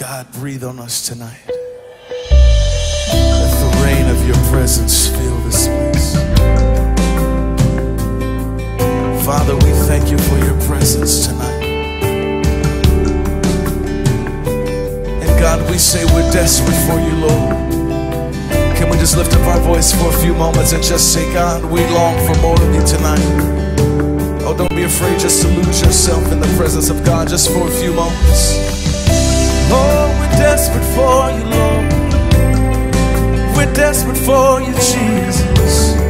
God, breathe on us tonight. Let the rain of your presence fill this place. Father, we thank you for your presence tonight. And God, we say we're desperate for you, Lord. Can we just lift up our voice for a few moments and just say, God, we long for more of you tonight. Oh, don't be afraid just to lose yourself in the presence of God just for a few moments. Oh, we're desperate for you, Lord. We're desperate for you, Jesus.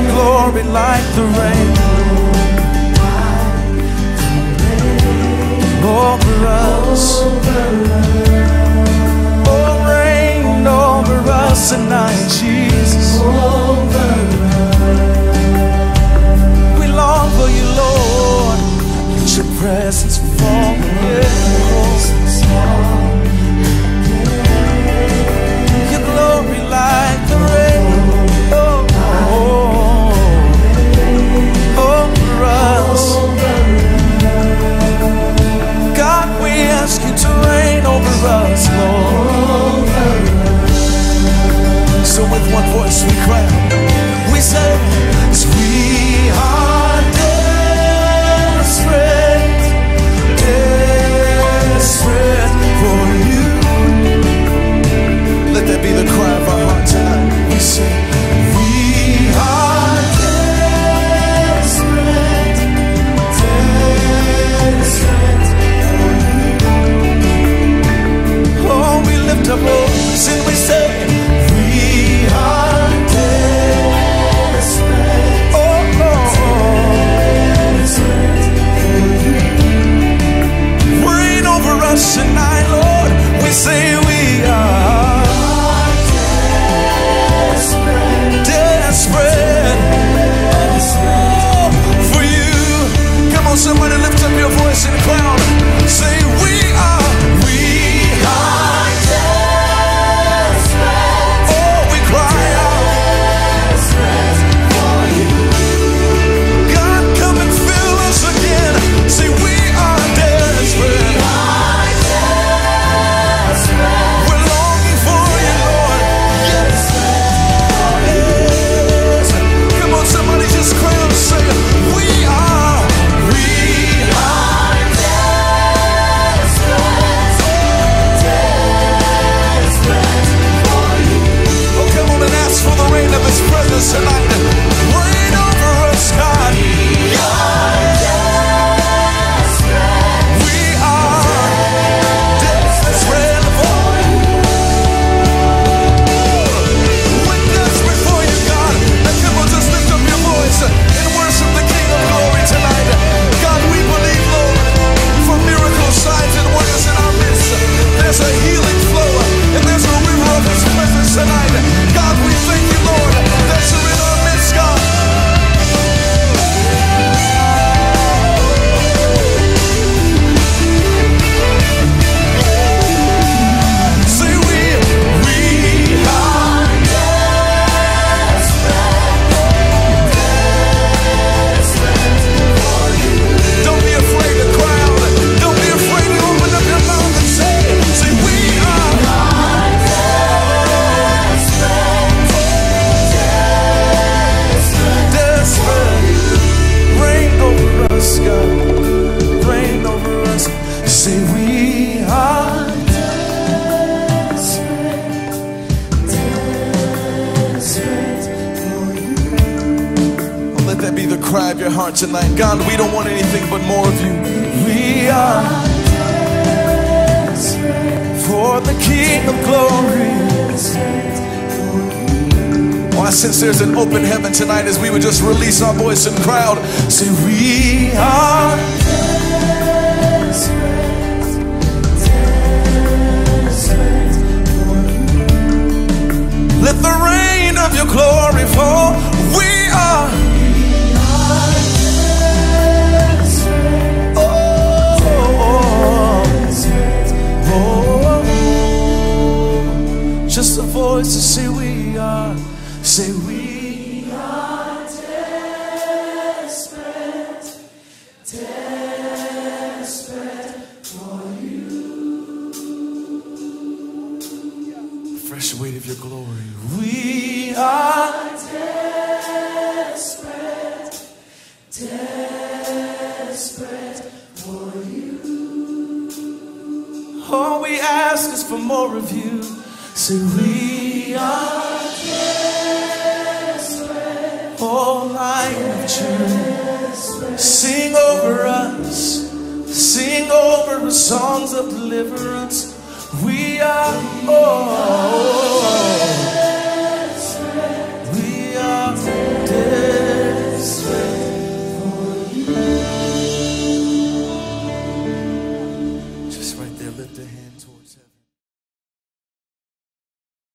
Your glory like the rain over us. Say we are. Oh, let that be the cry of your heart tonight. God, we don't want anything but more of you. We are for the King of glory. Oh, I sense there's an open heaven tonight as we would just release our voice and crowd. Say, We are. Glory. We are desperate, desperate for you. All we ask is for more of you. Say we are desperate. Oh, Lion of sing over us, sing over us songs of deliverance. Hallelujah. Oh.